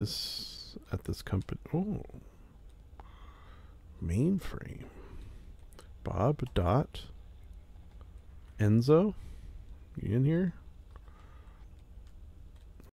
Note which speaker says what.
Speaker 1: this at this company. Oh, mainframe. Bob Dot Enzo, you in here?